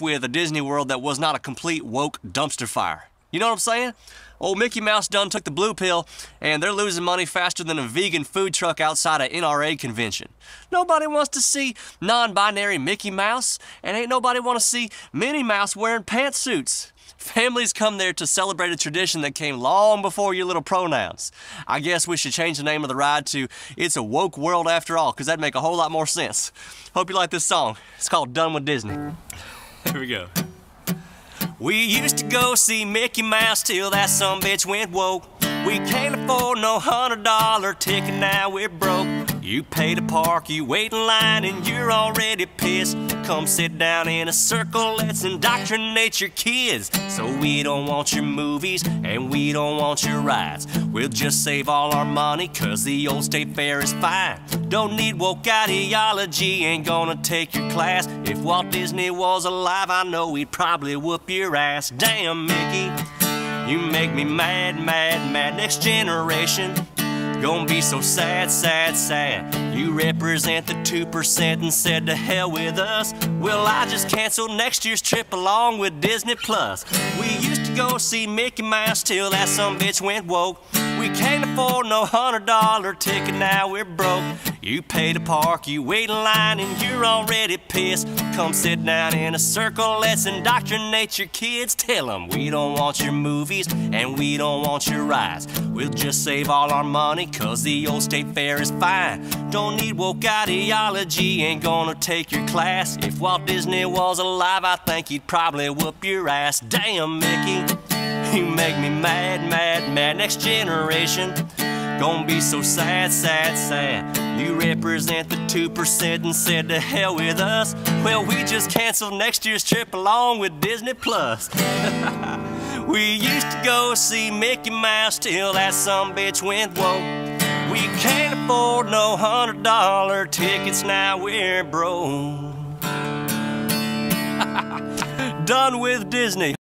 with a Disney World that was not a complete woke dumpster fire. You know what I'm saying? Old Mickey Mouse done took the blue pill, and they're losing money faster than a vegan food truck outside an NRA convention. Nobody wants to see non-binary Mickey Mouse, and ain't nobody want to see Minnie Mouse wearing pantsuits. Families come there to celebrate a tradition that came long before your little pronouns. I guess we should change the name of the ride to It's a Woke World After All, because that'd make a whole lot more sense. Hope you like this song. It's called Done with Disney. Here we go. We used to go see Mickey Mouse till that some bitch went woke. We can't afford no hundred dollar ticket, now we're broke. You pay to park, you wait in line, and you're already pissed. Come sit down in a circle, let's indoctrinate your kids. So we don't want your movies, and we don't want your rides. We'll just save all our money, cause the old state fair is fine. Don't need woke ideology, ain't gonna take your class. If Walt Disney was alive, I know he'd probably whoop your ass. Damn, Mickey. You make me mad, mad, mad. Next generation gonna be so sad, sad, sad. You represent the 2% and said to hell with us. Well, I just canceled next year's trip along with Disney Plus. We used to go see Mickey Mouse till that some bitch went woke. We can't afford no hundred dollar ticket, now we're broke. You pay to park, you wait in line, and you're already pissed. Come sit down in a circle, let's indoctrinate your kids. Tell them we don't want your movies and we don't want your rides. We'll just save all our money, cause the old state fair is fine. Don't need woke ideology, ain't gonna take your class. If Walt Disney was alive, I think he'd probably whoop your ass. Damn, Mickey. You make me mad, mad, mad. Next generation gonna be so sad, sad, sad. You represent the 2% and said to hell with us. Well, we just canceled next year's trip along with Disney Plus. we used to go see Mickey Mouse till that some bitch went woke. We can't afford no hundred dollar tickets, now we're broke. Done with Disney.